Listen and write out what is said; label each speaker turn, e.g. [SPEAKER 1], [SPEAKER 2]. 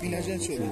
[SPEAKER 1] 明
[SPEAKER 2] 天见兄弟